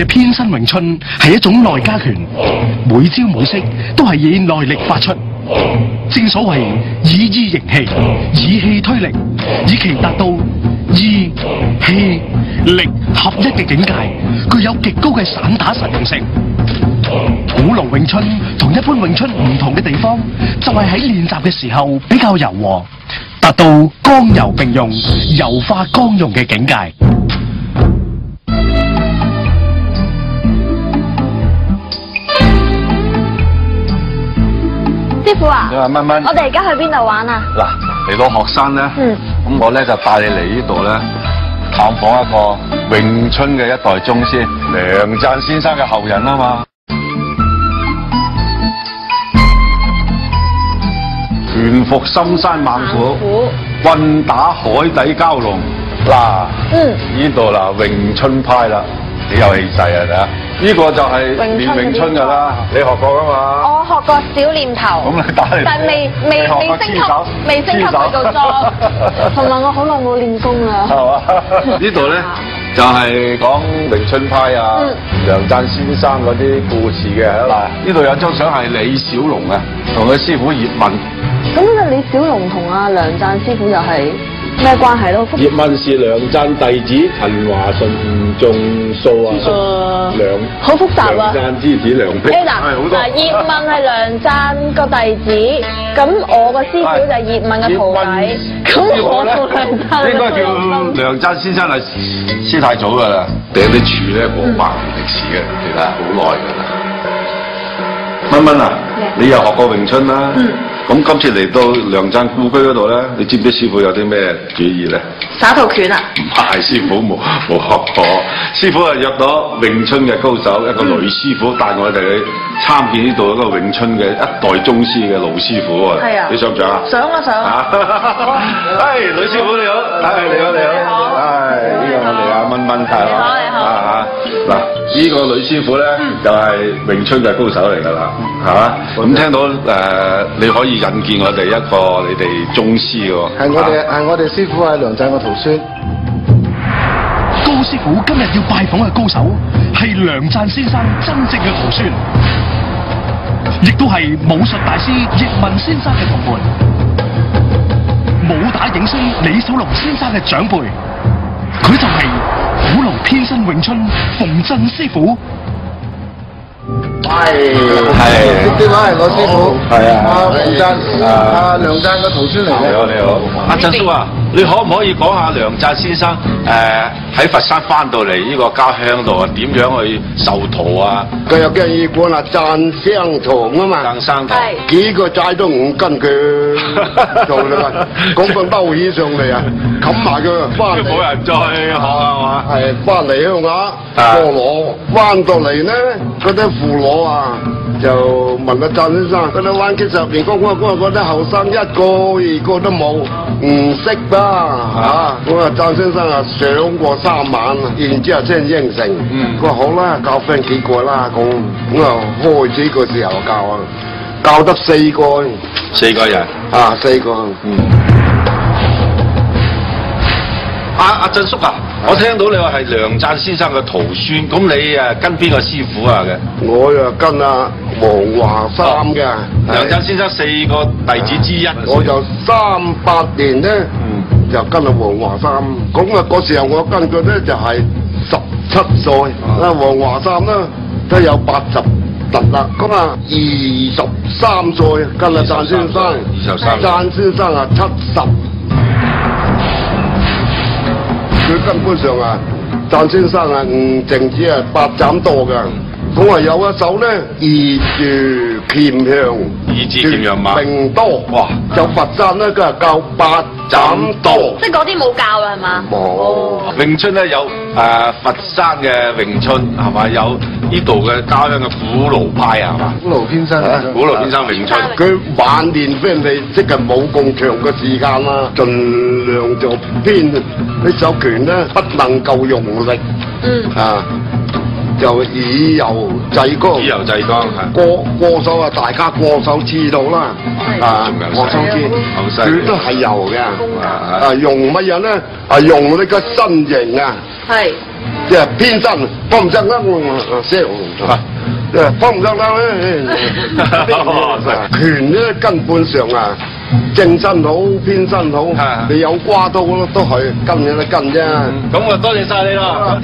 嘅偏身咏春係一種內家拳，每招每式都係以內力發出。正所謂以意形氣，以氣推力，以期達到意氣力合一嘅境界，具有極高嘅散打實用性。古龍詠春同一般咏春唔同嘅地方，就係喺練習嘅時候比較柔和，達到剛柔並用、柔化剛用嘅境界。傅啊，你話乜乜我哋而家去邊度玩啊？嗱，嚟到學生咧，嗯咁我咧就帶你嚟呢度咧探訪一個詠春嘅一代宗師梁贊先生嘅後人啊嘛。拳服深山猛虎，棍打海底蛟龍。嗱，嗯，呢度啦，詠春派啦，幾有氣勢啊！睇下，呢個就係練詠春噶啦，你學過噶嘛？我學過小練頭，咁你打嚟，但未未未升級未升級去到裝，同埋我好耐冇練功啦。係嘛？呢度咧就係講詠春派啊嗯，梁贊先生嗰啲故事嘅。嗱，呢度有張相係李小龍啊，同佢師傅葉問。小龍同阿梁贊師傅又係咩關係咯？葉問是梁贊弟子陳華順仲素啊，誒梁好複雜啊。梁贊之子梁辟。誒嗱嗱，葉問係梁贊個弟子，咁我個師傅就係葉問嘅徒弟，咁我同梁贊應該叫梁贊先生係師太祖噶啦，頂啲柱咧過百年歷史嘅，其實好耐噶啦。蚊蚊啊，你又學過詠春啦，咁今次嚟到梁贊故居嗰度咧，你知唔知師傅有啲咩主意咧？耍套拳啊！唔係師傅冇冇學過，師傅係約到詠春嘅高手，一個女師傅帶我哋去參見呢度一個詠春嘅一代宗師嘅老師傅啊！係啊你想唔想啊？想啊想啊！啊！係女師傅你好，係你好你好，係呢個我哋阿蚊蚊係你好你好呢個女師傅咧就係詠春嘅高手嚟㗎啦，係嘛？咁聽到誒你可以引見我哋一個你哋宗師喎，係我哋係我哋師傅係梁贊個徒孫。高師傅今日要拜訪嘅高手係梁赞先生真正嘅徒孫，亦都係武術大師葉問先生嘅同門，武打影星李小龍先生嘅長輩，佢就係古龍偏身咏春冯震师傅。係係呢位系我师傅，系啊阿馮贊，阿梁振个徒孙嚟嘅你好，你好，阿振叔啊，你可唔可以講下梁澤先生誒喺、佛山翻到嚟呢個家鄉度啊，點樣去受徒啊？佢有間醫館啊，贊商堂啊嘛鄧，生堂係幾個仔都唔跟佢 做啦，講份兜起上嚟啊，冚埋佢翻嚟冇。人再學啊嘛？係翻嚟鄉下啊過羅，翻到嚟呢，嗰啲父老啊就問阿贊先生，嗰啲灣區十年，嗰嗰嗰嗰啲後生一個二個都冇，唔識吧嚇？咁啊贊先生啊上過三晚，然之後先應承。嗯佢話好啦，教翻幾個啦，咁咁啊開始個時候教啊，教得四個四個人，啊，四個。嗯。阿阿振叔啊，我聽到你話係梁贊先生嘅徒孫，咁你誒跟邊個師傅啊嘅？我又跟阿黃華三嘅。梁振先生四個弟子之一。我就三八年咧，嗯就跟阿黃華三。咁啊，嗰時候我跟佢咧就係十七歲，阿黃華三咧都有八十突啦。咁啊，二十三歲跟阿贊先生，23贊先生啊七十。佢根本上啊，贊先生啊唔淨止啊八斬多噶。咁啊有一手咧，二住鉗向，二字鉗向馬並多。哇。就佛山咧，佢係教八斬多。即係嗰啲冇教啦，係嘛？冇。詠春咧有誒、呃佛山嘅詠春係嘛，有呢度嘅家鄉嘅古盧派係嘛，古盧偏生。啊古盧先生詠春。佢晚年俾人哋，即係冇咁長嘅時間啦，盡量就編呢手拳咧，不能夠用力。嗯，啊，就以柔制剛。以柔制剛係。過過手啊，大家過手知道啦，啊手知，佢都係柔嘅，啊。啊，用乜嘢咧？啊，用你個身形啊，係即係偏身，方唔得即係方唔得啦，權咧 根本上啊，正身好，偏身好，你有瓜都都係跟嘅啦，跟啫。咁啊，多謝晒你啦。